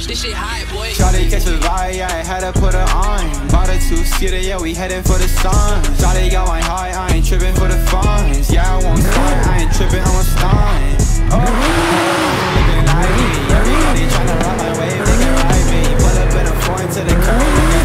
Try to catch a vibe, yeah, I had to put her on. Bought a two-seater, yeah, we heading for the sun. Shawty got my high, I ain't tripping for the funds. Yeah, I want fun, I ain't tripping, I'm a stun. Oh, nigga, like me. Everybody tryna run my way, nigga, ride me. Pull up in a foreign to the curb,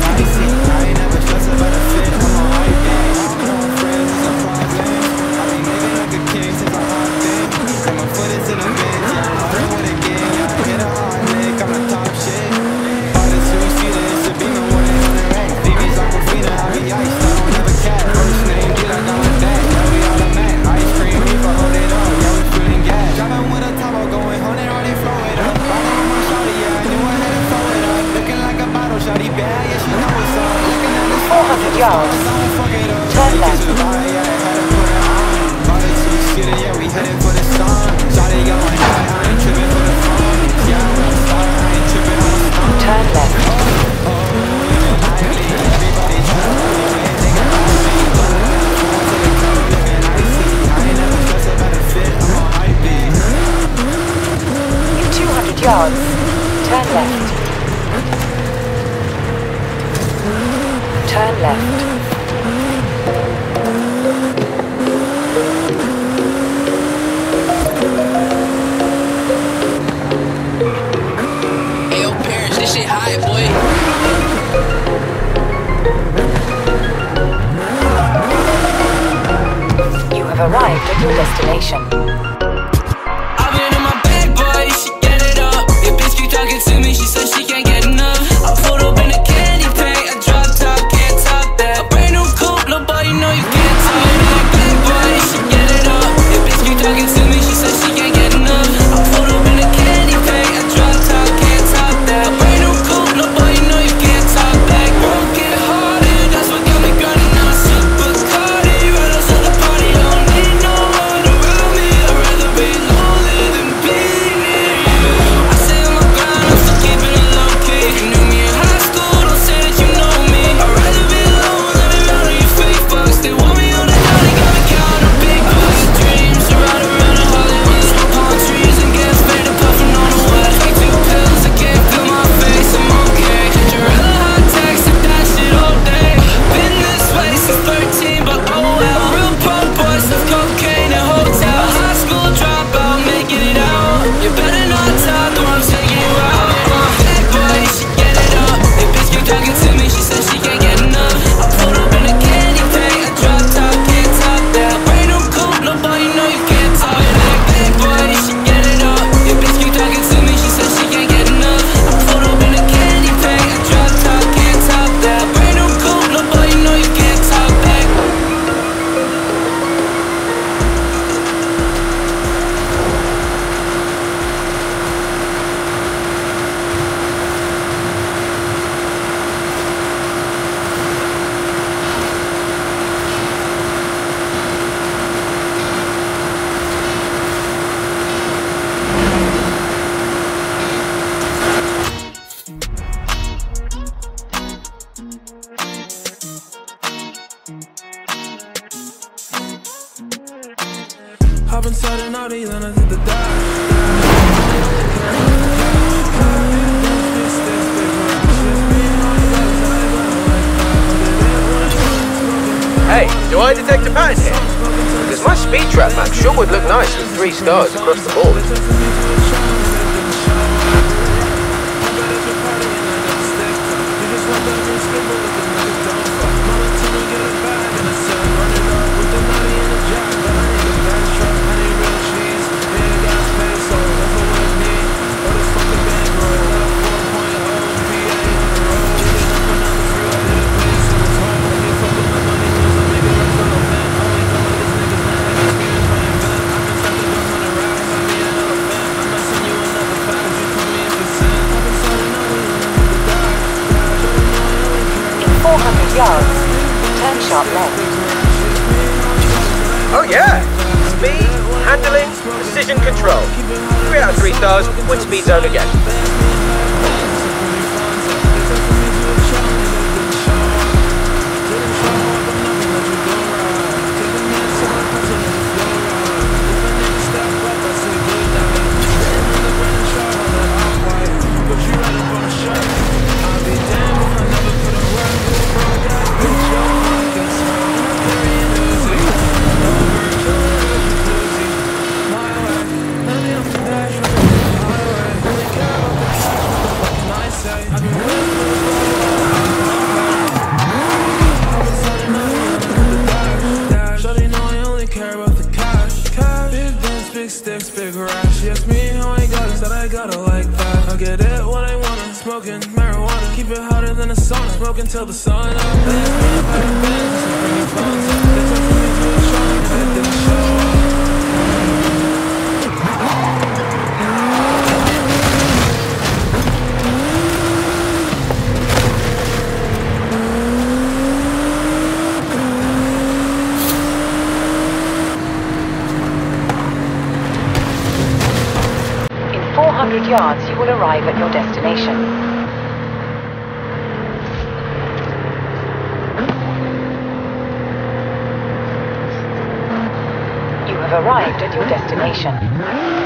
yards. Turn left. Turn left. Yo, this shit high, boy. You have arrived at your destination. It's to me. Do I detect a pattern here? Because my speed trap map sure would look nice with three stars across the board. sharp left. Oh yeah! Speed, handling, precision control. 3 out of 3 stars, Wind speed zone again. smoking marijuana. Keep it hotter than a sauna. Smoking till the sun up. That's my arrive at your destination. You have arrived at your destination.